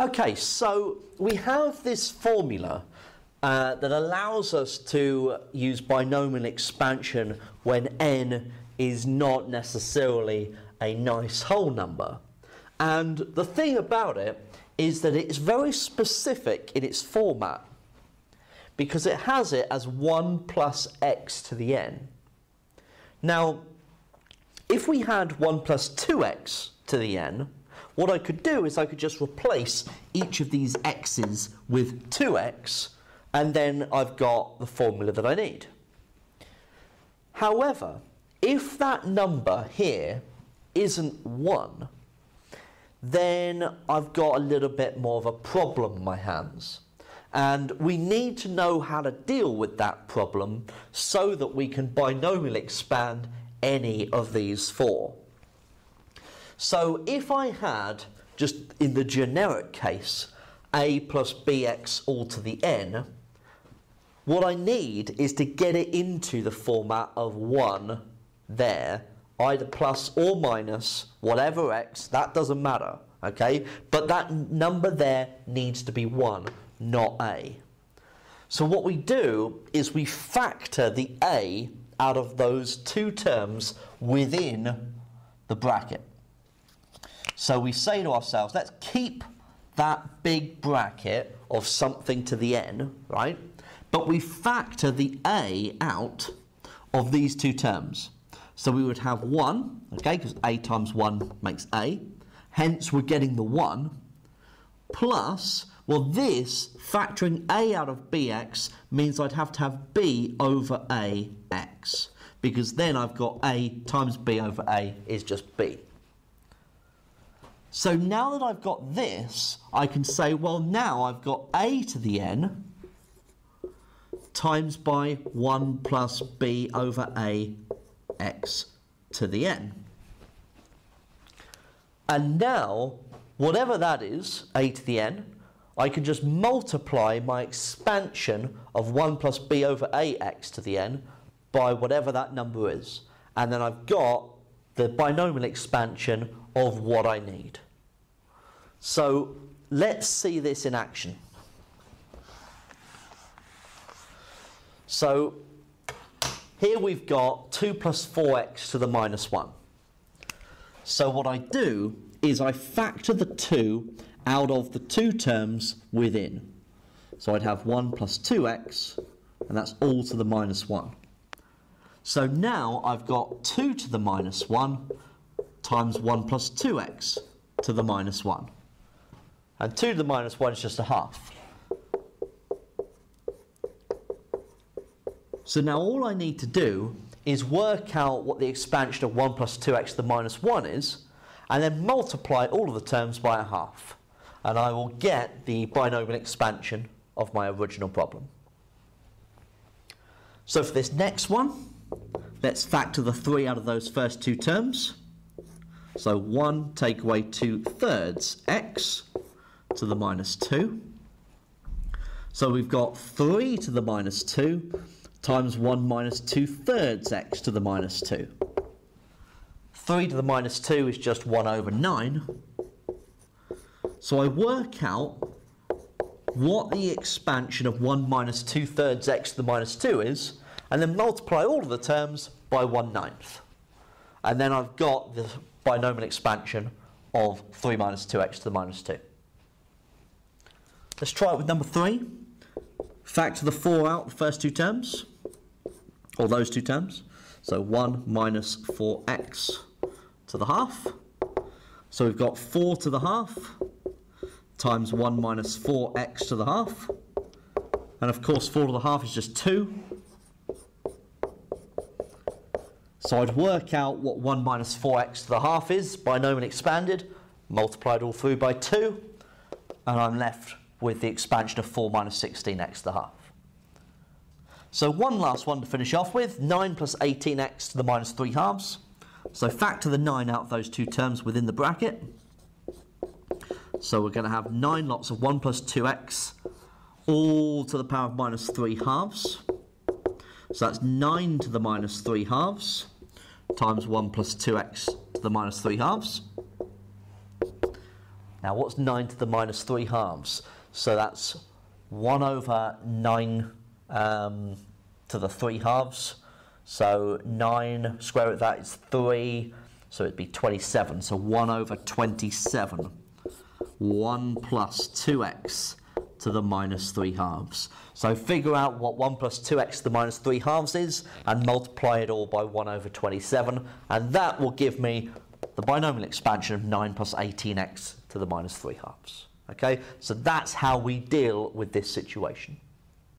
Okay, so we have this formula uh, that allows us to use binomial expansion when n is not necessarily a nice whole number. And the thing about it is that it's very specific in its format because it has it as 1 plus x to the n. Now, if we had 1 plus 2x to the n, what I could do is I could just replace each of these x's with 2x, and then I've got the formula that I need. However, if that number here isn't 1, then I've got a little bit more of a problem in my hands. And we need to know how to deal with that problem so that we can binomial expand any of these four. So if I had, just in the generic case, a plus bx all to the n, what I need is to get it into the format of 1 there, either plus or minus, whatever x, that doesn't matter, okay? But that number there needs to be 1 not A. So what we do is we factor the A out of those two terms within the bracket. So we say to ourselves, let's keep that big bracket of something to the n, right? But we factor the a out of these two terms. So we would have 1, okay, because a times 1 makes a. Hence, we're getting the 1 plus well, this, factoring a out of bx, means I'd have to have b over ax, because then I've got a times b over a is just b. So now that I've got this, I can say, well, now I've got a to the n times by 1 plus b over a x to the n. And now, whatever that is, a to the n, I can just multiply my expansion of 1 plus b over ax to the n by whatever that number is. And then I've got the binomial expansion of what I need. So let's see this in action. So here we've got 2 plus 4x to the minus 1. So what I do is I factor the 2 out of the two terms within. So I'd have 1 plus 2x, and that's all to the minus 1. So now I've got 2 to the minus 1 times 1 plus 2x to the minus 1. And 2 to the minus 1 is just a half. So now all I need to do is work out what the expansion of 1 plus 2x to the minus 1 is, and then multiply all of the terms by a half and I will get the binomial expansion of my original problem. So for this next one, let's factor the 3 out of those first two terms. So 1 take away 2 thirds x to the minus 2. So we've got 3 to the minus 2 times 1 minus 2 thirds x to the minus 2. 3 to the minus 2 is just 1 over 9. So I work out what the expansion of 1 minus 2 thirds x to the minus 2 is, and then multiply all of the terms by 1 ninth. And then I've got the binomial expansion of 3 minus 2x to the minus 2. Let's try it with number 3. Factor the 4 out, the first two terms, or those two terms. So 1 minus 4x to the half. So we've got 4 to the half times 1 minus 4x to the half. And of course 4 to the half is just 2. So I'd work out what 1 minus 4x to the half is, binomial expanded, multiplied all through by 2, and I'm left with the expansion of 4 minus 16x to the half. So one last one to finish off with, 9 plus 18x to the minus 3 halves. So factor the 9 out of those two terms within the bracket. So we're going to have 9 lots of 1 plus 2x all to the power of minus 3 halves. So that's 9 to the minus 3 halves times 1 plus 2x to the minus 3 halves. Now, what's 9 to the minus 3 halves? So that's 1 over 9 um, to the 3 halves. So 9 square root of that is 3, so it'd be 27. So 1 over 27. 1 plus 2x to the minus 3 halves. So figure out what 1 plus 2x to the minus 3 halves is and multiply it all by 1 over 27 and that will give me the binomial expansion of 9 plus 18x to the minus 3 halves. Okay, so that's how we deal with this situation.